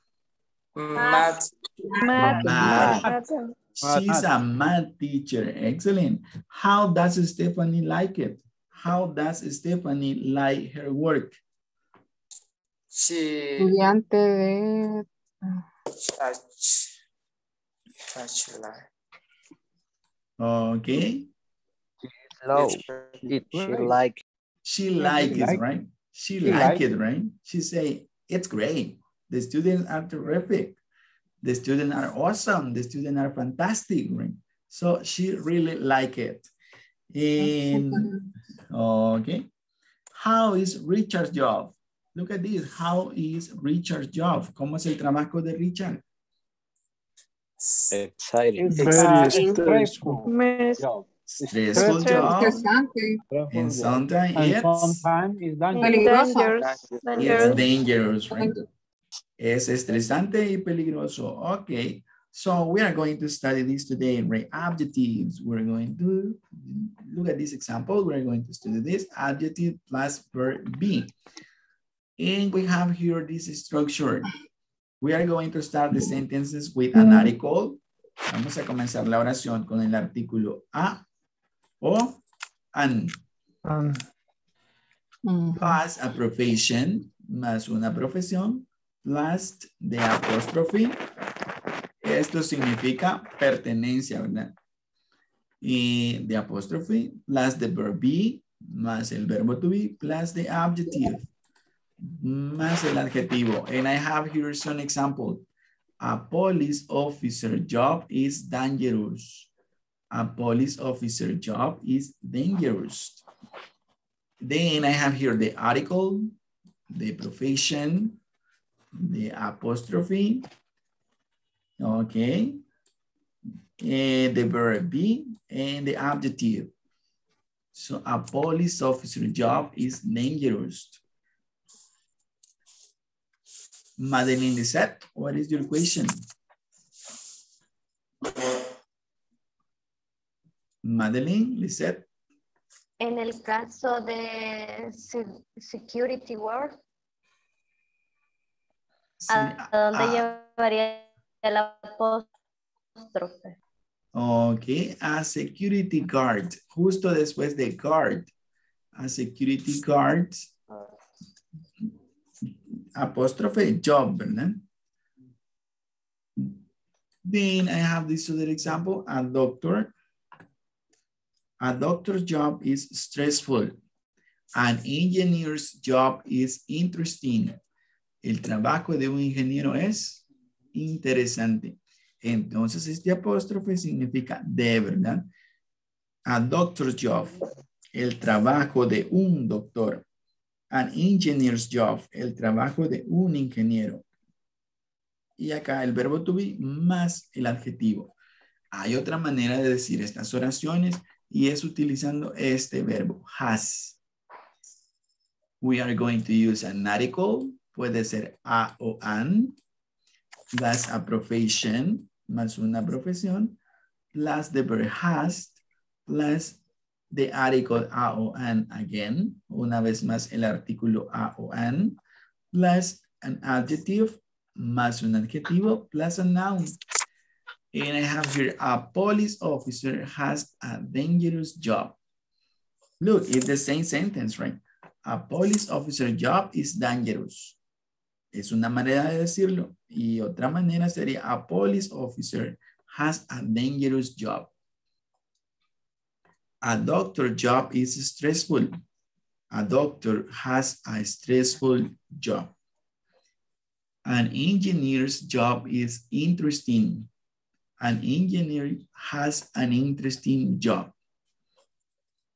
Math. Math. Math. Math. She's a math teacher. Excellent. How does Stephanie like it? How does Stephanie like her work? She Estudiante de... touch. Touch. Okay. Low. Yes, She Right. like She like it, right? She she like like it, right? She say, it's great. The students are terrific. The students are awesome. The students are fantastic, right? So she really like it. And, okay. How is Richard's job? Look at this. How is Richard's job? ¿Cómo es el trabajo de Richard? exciting. It's Very a stressful. stressful Miss- job. Stressful Stressful. job. Estresante. Stressful And sometimes it's, sometimes it's dangerous. Peligrosa. Dangerous. it's Dangerous. dangerous, right? Es estresante y peligroso. Okay. So we are going to study this today, right? Adjectives. We're going to look at this example. We're going to study this adjective plus verb be. And we have here this structure. We are going to start the sentences with an article. Vamos a comenzar la oración con el artículo a o an Mm. plus a profession más una profesión plus the apostrophe. Esto significa pertenencia, ¿verdad? Y the apostrophe plus the verb be más el verbo to be plus the adjective más el adjetivo. And I have here some example. A police officer job is dangerous. A police officer job is dangerous. Then I have here the article, the profession, the apostrophe, okay, and the verb be, and the adjective. So a police officer job is dangerous. Madeline Lisette, what is your question? Madeline Lisette. En el caso de se- security work, Sí, ¿a dónde ah, llevaría el apóstrofe? Ok, a security guard, justo después de guard. A security guard, apóstrofe, job, ¿verdad? Then I have this other example, a doctor. A doctor's job is stressful. An engineer's job is interesting. El trabajo de un ingeniero es interesante. Entonces, este apóstrofe significa de verdad. A doctor's job, el trabajo de un doctor. An engineer's job, el trabajo de un ingeniero. Y acá el verbo to be más el adjetivo. Hay otra manera de decir estas oraciones y es utilizando este verbo, has. We are going to use an article, puede ser a o an, plus a profession, más una profesión, plus the verb has, plus the article a o an again, una vez más el artículo a o an, plus an adjective, más un adjetivo, plus a noun. And I have here, a police officer has a dangerous job. Look, it's the same sentence, right? A police officer job is dangerous. Es una manera de decirlo. Y otra manera sería, a police officer has a dangerous job. A doctor job is stressful. A doctor has a stressful job. An engineer's job is interesting. An engineer has an interesting job.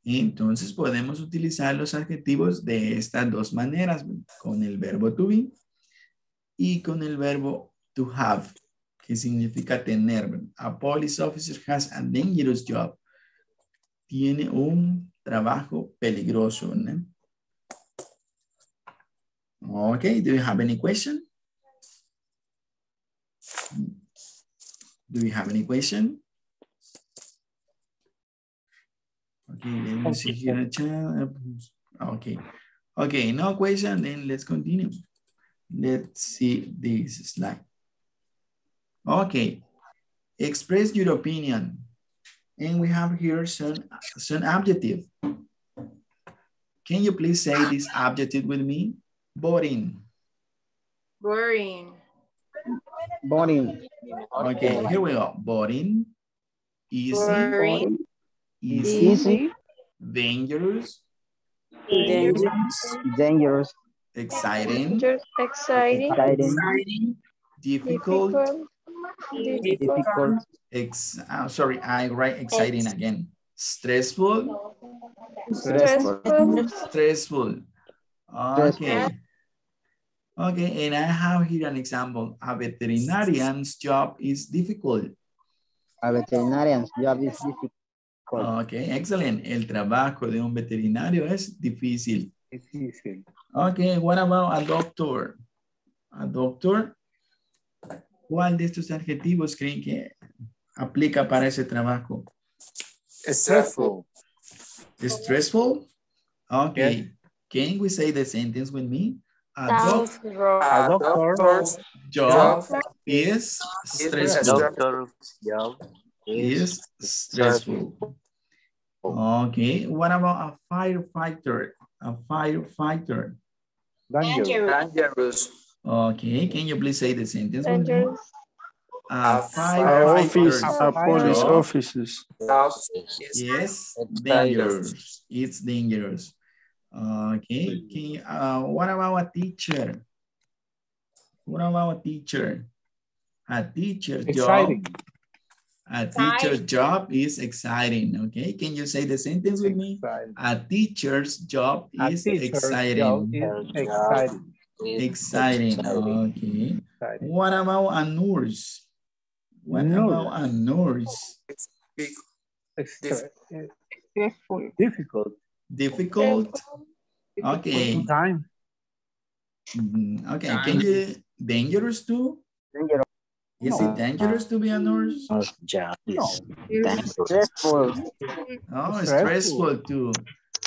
Entonces podemos utilizar los adjetivos de estas dos maneras, con el verbo to be y con el verbo to have, que significa tener. A police officer has a dangerous job. Tiene un trabajo peligroso. ¿no? Okay, do you have any question? Do we have any question? Okay, let me see here. Okay. Okay, no question, then let's continue. Let's see this slide. Okay, express your opinion. And we have here some, some adjective. Can you please say this adjective with me? Boring. Boring. Boring. Okay, here we go. Boring, easy, Boring. easy, Easy. dangerous, Dangerous. Dangerous. exciting, Just exciting. Exciting. difficult, Difficult. Difficult. ex uh, sorry, I write exciting again. Stressful, Stressful. Stressful. stressful. Okay. Okay, and I have here an example. A veterinarian's job is difficult. A veterinarian's job is difficult. Okay, excellent. El trabajo de un veterinario es difícil. Difícil. Okay, what about a doctor? A doctor. ¿Cuál de estos adjetivos creen que aplica para ese trabajo? Stressful. Stressful? Okay. Can we say the sentence with me? A, doc Sounds wrong. A doctor's job job is stressful. Doctor's job Is stressful. Okay. What about a firefighter? A firefighter. Dangerous. dangerous. Okay. Can you please say the sentence? Dangerous. A A Office, a police job offices. Job is Yes, dangerous. It's dangerous. Okay, can you, uh, what about a teacher? What about a teacher? A teacher's job, Exciting. a teacher's job is exciting. Okay, can you say the sentence with me? Exciting. A teacher's job A is teacher's exciting. job is exciting. Exciting. Okay. Exciting. What about a nurse? What Nurse. about a nurse? Extra- Stressful. Difficult. Difficult? Okay. Time. Mm, Okay, can you, dangerous too? Dangerous. Is it dangerous to be a nurse? Nurse job is No. dangerous. Stressful. Oh, Stressful. stressful too.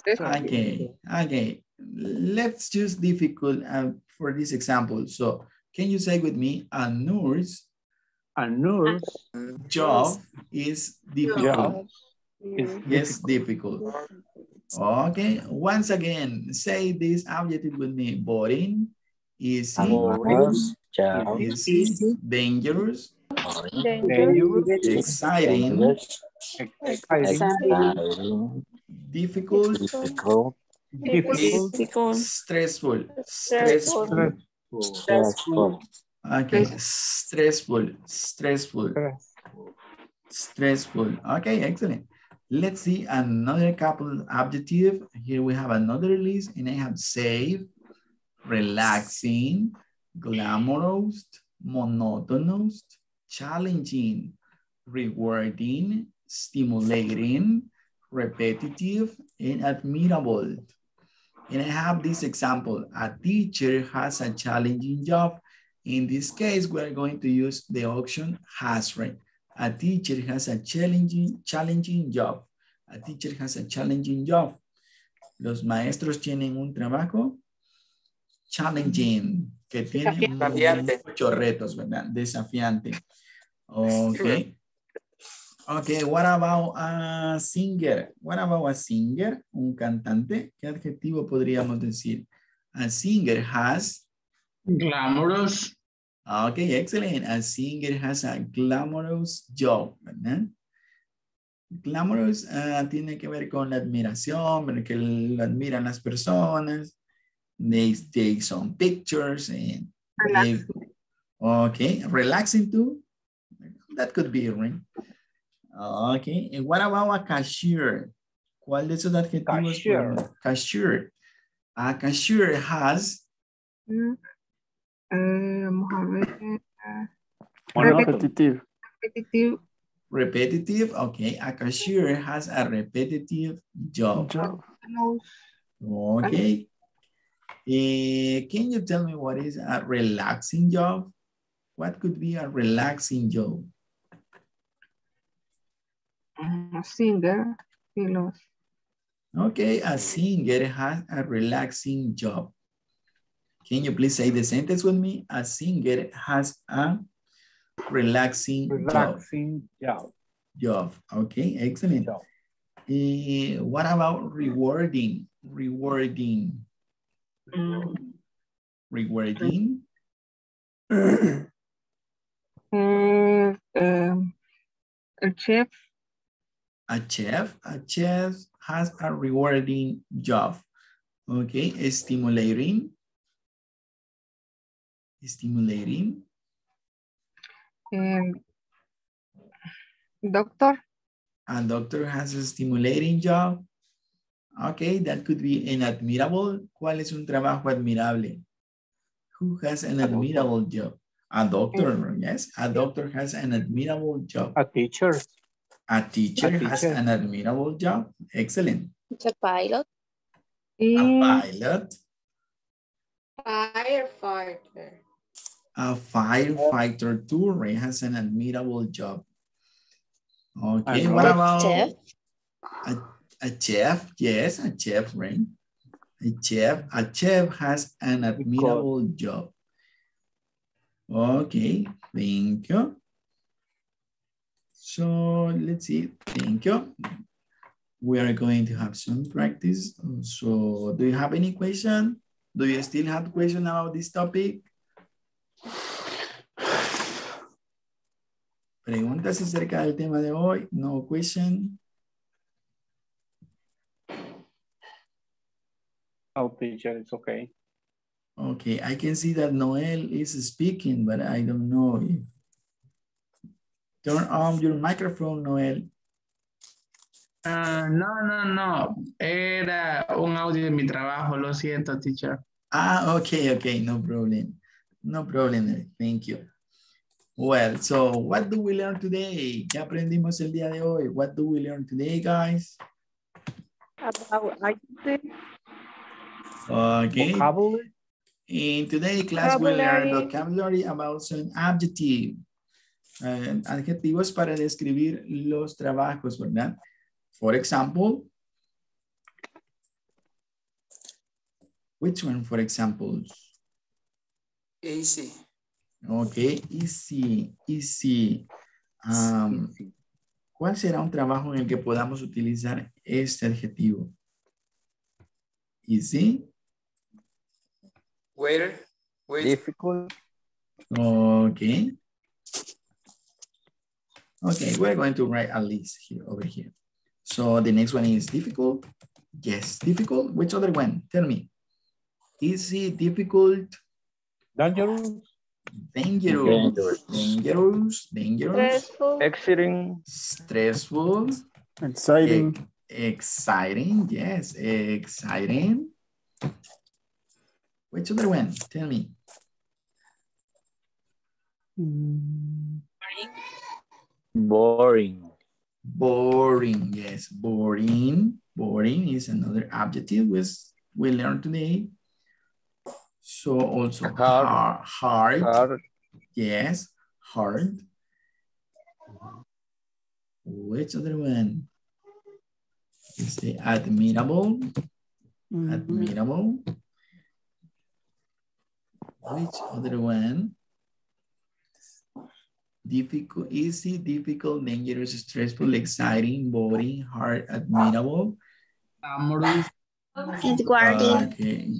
Okay, okay. Let's choose difficult uh, for this example. So can you say with me, a nurse A nurse job is difficult? job is Yes, difficult. Okay, once again, say this adjective with me. Boring, easy, A nurse job easy, dangerous, Dangerous. exciting, Exciting. difficult, Difficult. Difficult. stressful, Stressful. stressful. Stressful. Okay, stressful, stressful, stressful. Okay, excellent. Let's see another couple adjective. Here we have another list and I have safe, relaxing, glamorous, monotonous, challenging, rewarding, stimulating, repetitive, and admirable. And I have this example. A teacher has a challenging job. In this case, we're going to use the option has, right? A teacher has a challenging, challenging job. A teacher has a challenging job. Los maestros tienen un trabajo challenging, que tiene Desafiante. muchos retos, ¿verdad? Desafiante. Ok. Okay, what about a singer? What about a singer? Un cantante. ¿Qué adjetivo podríamos decir? A singer has. Glamorous. Okay, excellent. A singer has a glamorous job, ¿verdad? Glamorous ah, tiene que ver con la admiración, porque lo admiran las personas. They take some pictures and they- okay, relaxing too. That could be right. Okay, and what about a cashier? ¿Cuál de esos adjetivos? Cashier. Cashier. A cashier has Eh, vamos a ver. Repetitive. Repetitive. repetitive. Okay, a cashier has a repetitive job. Job. Okay. Eh, can you tell me what is a relaxing job? What could be a relaxing job? A Singer. Okay, a singer has a relaxing job. Can you please say the sentence with me? A singer has a relaxing, Relaxing job. job. job. Okay, excellent. Eh, what about rewarding? Rewarding. Rewarding. Eh, um, el chef. A chef, a chef has a rewarding job. Okay, stimulating. Stimulating. em, doctor. A doctor has a stimulating job. Okay, that could be an admirable. ¿Cuál es un trabajo admirable? Who has an admirable job? A doctor, mm. yes. A doctor has an admirable job. A teacher. A teacher, A has an admirable job. Excellent. It's a pilot. A mm. pilot, Firefighter. A firefighter too, Ray has an admirable job. Okay, what a about chef? a, a chef? Yes, a chef, Ray. A chef, a chef has an admirable job. Okay, thank you. So let's see, thank you. We are going to have some practice. So do you have any question? Do you still have question about this topic? Preguntas acerca del tema de hoy. No question. Oh, teacher, it's okay. Okay, I can see that Noel is speaking, but I don't know if. Turn on your microphone, Noel. Ah, no, no, no. Era un audio de mi trabajo, lo siento, teacher. Ah, okay, okay, no problem. No problem. Thank you. Well, so what do we learn today? ¿Qué aprendimos el día de hoy? What do we learn today, guys? About adjective. Okay. Vocabulary. In today's class, we learn Vocabulary. vocabulary about some adjective. eh, adjetivos para describir los trabajos, ¿verdad? For example, which one, for example? Easy. Ok, easy, easy. Um, ¿Cuál será un trabajo en el que podamos utilizar este adjetivo? Easy. Waiter. Wait. Difficult. Ok. Okay, we're going to write a list here over here. So the next one is difficult. Yes, difficult. Which other one? Tell me. Easy, difficult, Dangerous. Dangerous, dangerous, dangerous, Stressful. Exciting. stressful, Exciting. ex- exciting. Yes, exciting. Which other one? Tell me. Mm, Boring. Boring. Yes, boring. Boring is another adjective we, we learned today. So also Hard. hard. hard. Hard. Yes, hard. Which other one? Is the admirable? mm, Admirable. Which other one? Difficult, easy, difficult, dangerous, stressful, exciting, boring, hard, admirable. Amorous. Edwarding. Okay,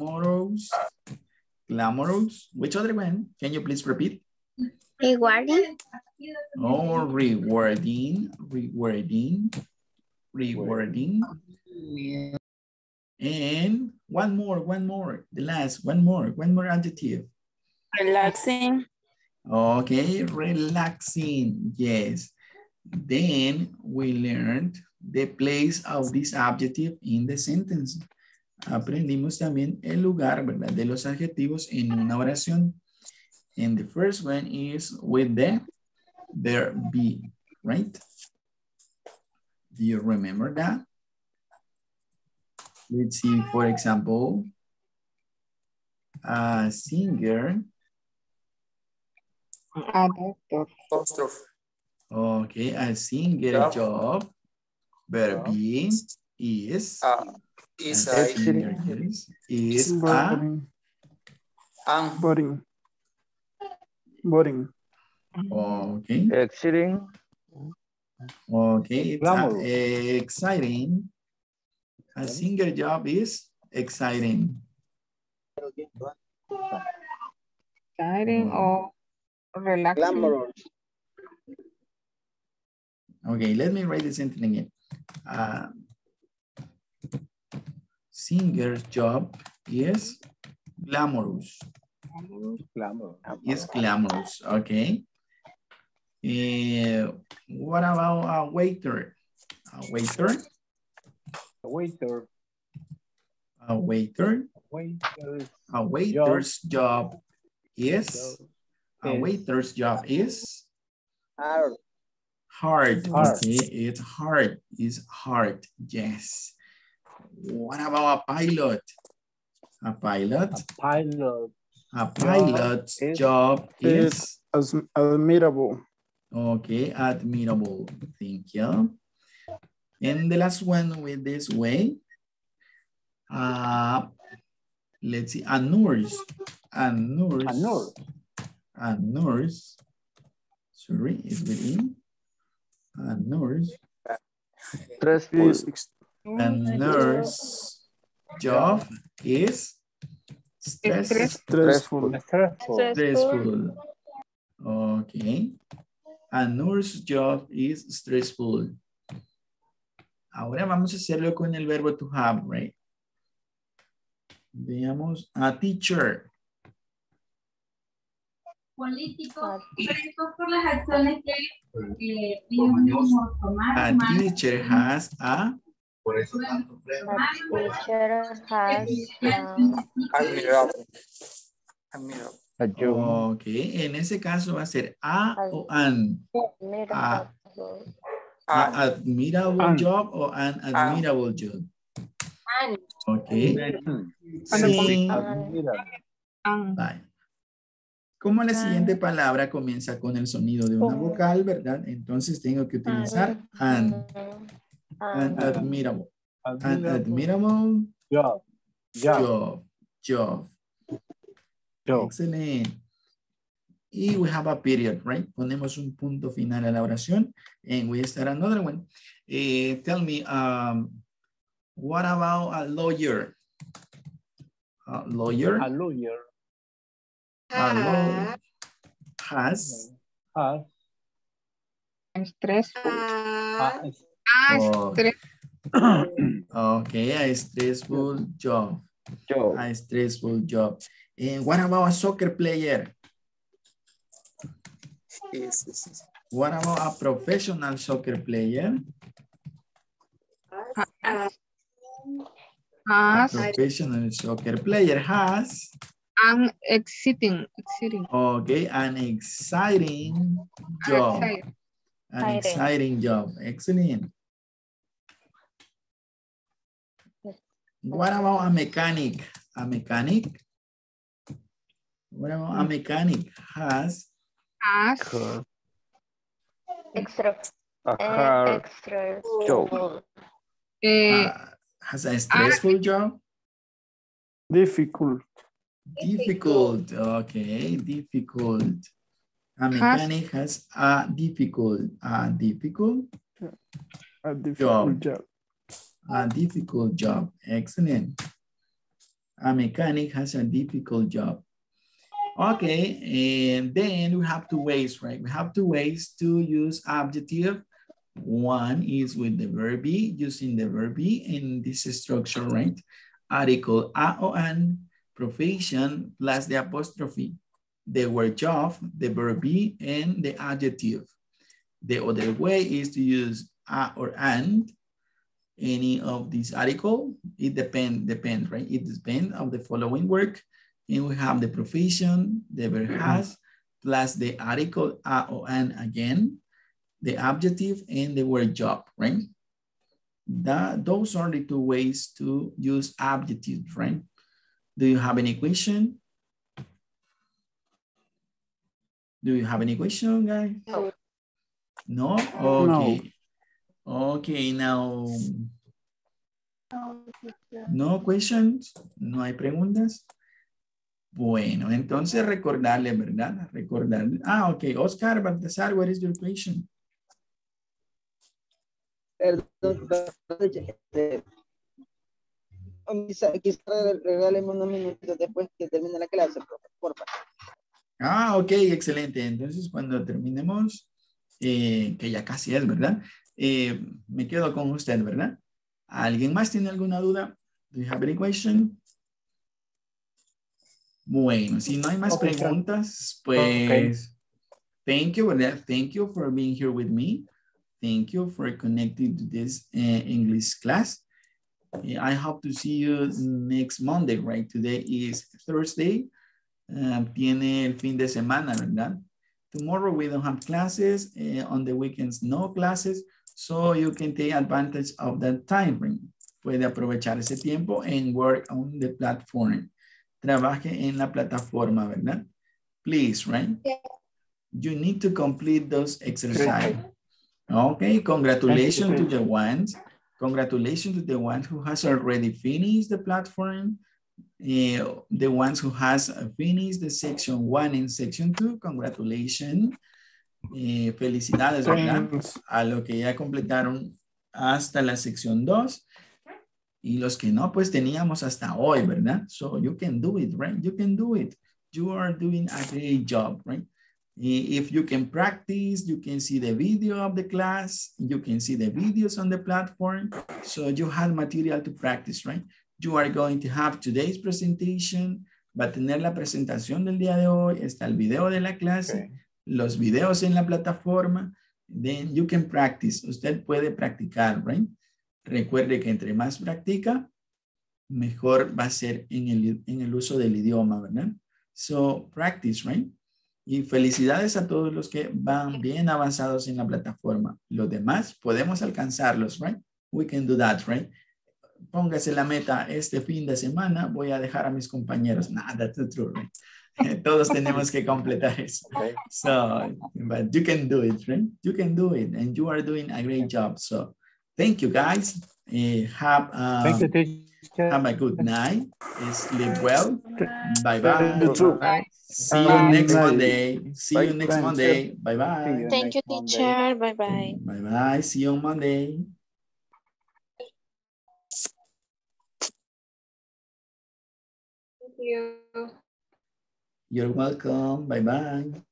glamorous. Glamorous. Which other one? Can you please repeat? Edwarding. Oh, rewarding, rewarding, rewarding. And one more, one more, the last, one more, one more adjective. Relaxing. Okay, relaxing, yes. Then we learned the place of this adjective in the sentence. Aprendimos también el lugar, ¿verdad? De los adjetivos en una oración. And the first one is with the verb be, right? Do you remember that? Let's see, for example, a singer A doctor. Apostrophe. Okay, a singer Job. job, verb be is, Uh, is a I. singer yes, is a, boring. Am. Boring. Boring. okay, Exciting. okay, it's a- Glamorous. exciting. A singer job is exciting. Exciting or relaxing. Okay, let me write the sentence again. Uh, singer's job is glamorous. Glamour. Is glamorous, okay. Eh, what about a waiter? A waiter, A Waiter. a waiter, Waiter. a waiter's job is, a waiter's job is Hard. hard. Hard. Okay, it's hard, is hard, yes. What about a pilot? A pilot? A pilot. A pilot's job, job is, is admirable. Okay, admirable. Thank you. And the last one with this way. Uh, let's see, a nurse. A nurse. A nurse. A nurse. Sorry, is within. A nurse. 316. A nurse job is stress, stressful. Stressful. stressful. Okay. A nurse job is stressful. Ahora vamos a hacerlo con el verbo to have, right? Veamos. A teacher. políticos, políticos por las acciones que eh, ellos mismos A teacher has a Admirable. Job. Ok, en ese caso va a ser a o an. A, a admirable An. job o an admirable job. Ok. Sí. Vale. Como la siguiente palabra comienza con el sonido de una vocal, ¿verdad? Entonces tengo que utilizar an. An admirable. An admirable Job. Job. job. Job. Job. Excelente. Y we have a period, right? Ponemos un punto final a la oración. And we start another one. Eh, tell me, um, what about a lawyer? A lawyer? A lawyer. A lawyer has Has Stressful. Ah, Ah, Oh. Okay, a stressful job. Job. A stressful job. And what about a soccer player? Yes, yes, yes. What about a professional soccer player? ah, A professional soccer player has, an exciting, exciting. okay, an exciting job. Exciting. An Exciting. exciting job. Excellent. What about a mechanic? A mechanic? What about a mechanic has As Car. Extra. A eh, car extra. job. eh, uh, has a stressful job? Difficult. Difficult. Okay, difficult. A mechanic has a difficult, a difficult, A difficult job. A difficult job. Excellent. A mechanic has a difficult job. Okay, and then we have two ways, right? We have two ways to use adjective. One is with the verb be, using the verb be in this structure, right? Article a o an, profession plus the apostrophe, the word job, the verb be, and the adjective. The other way is to use a or and, any of these article. It depend, depend, right? It depends of the following work. And we have the profession, the verb has, plus the article a or an again, the adjective and the word job, right? That, those are the two ways to use adjectives, right? Do you have any question? Do you have any question, guys? No. No? Okay. Okay, now, no questions, no hay preguntas. Bueno, entonces recordarle, ¿verdad? Recordarle. Ah, ok. Oscar Baltasar, what is your question? Perdón, este, quizá, quizá regáleme unos minutos después que termine la clase, profe, porfa. Ah, ok, excelente. Entonces, cuando terminemos, eh, que ya casi es, ¿verdad? Eh, me quedo con usted, ¿verdad? ¿Alguien más tiene alguna duda? Do you have any question? Bueno, si no hay más Okay, preguntas, pues, thank you, ¿verdad? Thank you for being here with me. Thank you for connecting to this uh, English class. Eh, I hope to see you next Monday, right? Today is Thursday. Uh, tiene el fin de semana, ¿verdad? Tomorrow we don't have classes. eh, on the weekends, no classes. So you can take advantage of that time. right? Puede aprovechar ese tiempo and work on the platform. Trabaje en la plataforma, ¿verdad? Please, right? You need to complete those exercises. Okay, congratulations to the ones, congratulations to the ones who has already finished the platform. eh, the ones who has finished the section one and section two, congratulations. Eh, felicidades. A lo que ya completaron hasta la sección 2. Y los que no, pues teníamos hasta hoy, ¿verdad? So you can do it, right? You can do it. You are doing a great job, right? If you can practice, you can see the video of the class, you can see the videos on the platform. So you have material to practice, right? You are going to have today's presentation, va a tener la presentación del día de hoy, está el video de la clase, los videos en la plataforma, then you can practice. Usted puede practicar, right? Recuerde que entre más practica, mejor va a ser en el, en el uso del idioma, ¿verdad? So, practice, right? Y felicidades a todos los que van bien avanzados en la plataforma. Los demás podemos alcanzarlos, right? We can do that, right? Póngase la meta este fin de semana, voy a dejar a mis compañeros. Nah, that's not true, right? Todos tenemos que completar eso. So, but you can do it, right? You can do it, and you are doing a great job. So, thank you, guys. Eh, have, uh, Thank you, teacher. have a good night. Sleep well. Bye-bye. You. See you Bye. next Monday. See you next Monday. Bye-bye. Thank you, teacher. Bye bye. Bye-bye. See you on Monday. Thank you. You're welcome. Bye-bye.